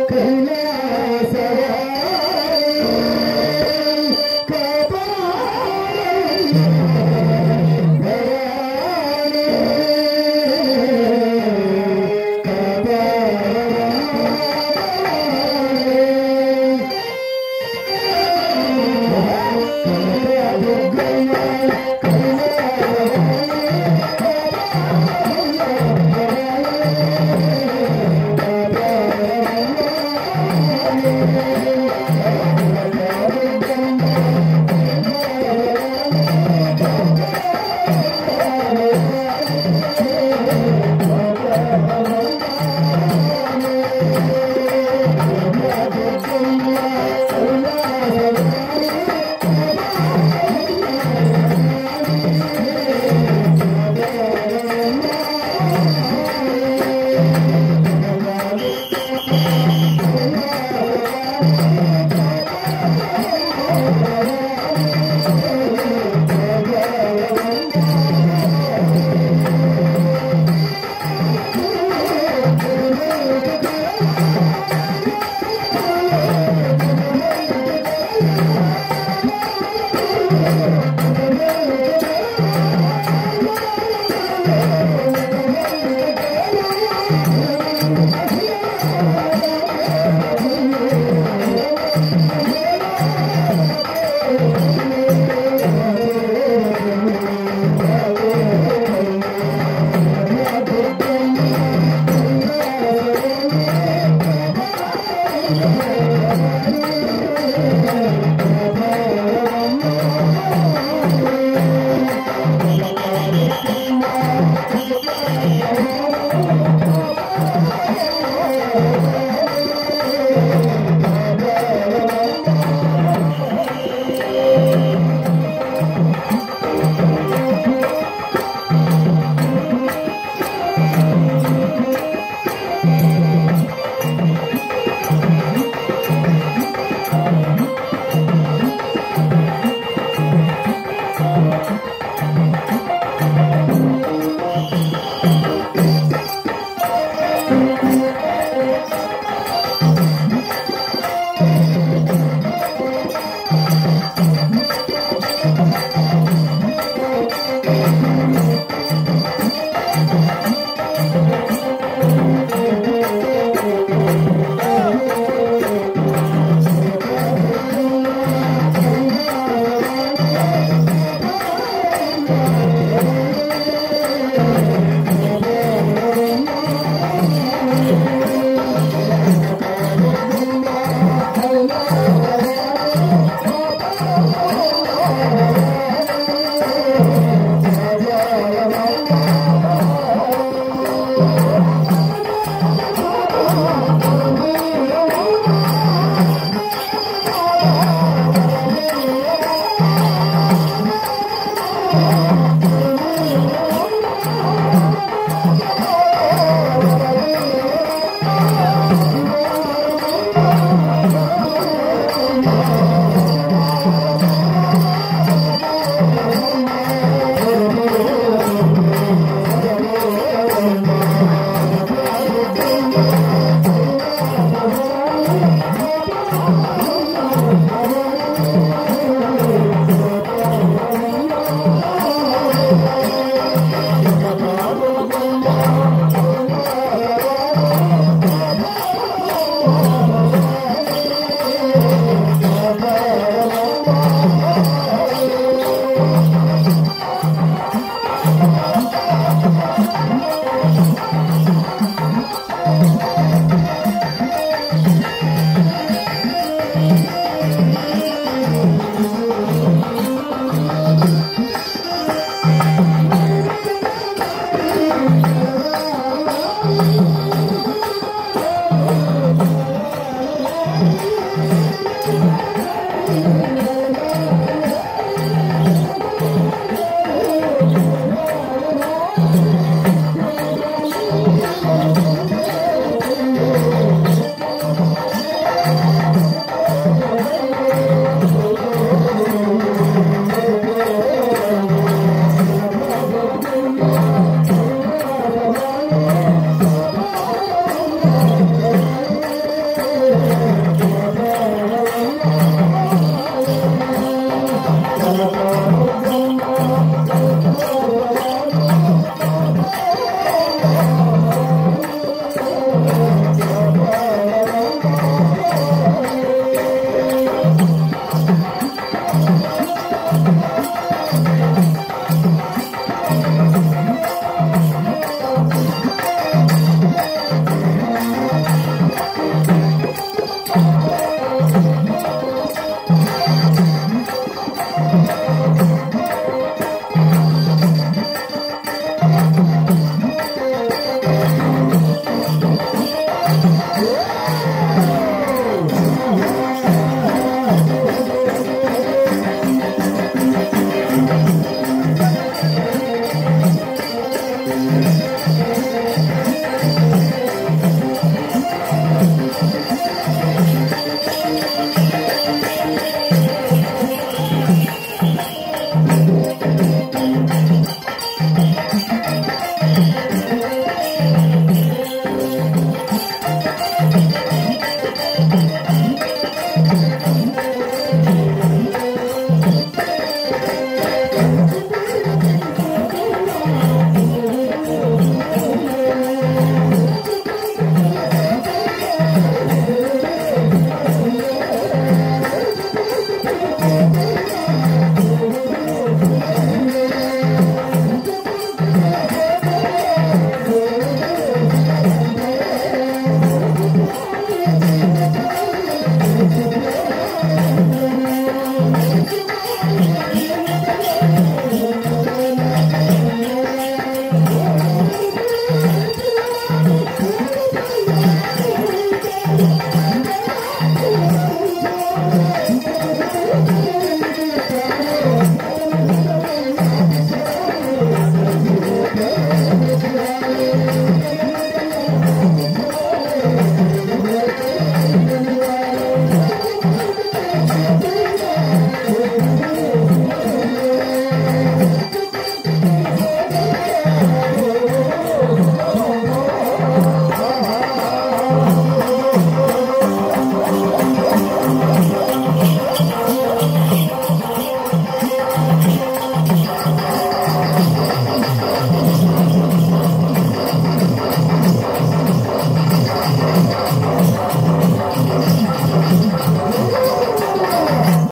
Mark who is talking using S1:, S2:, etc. S1: कहले ऐसे
S2: Thank you.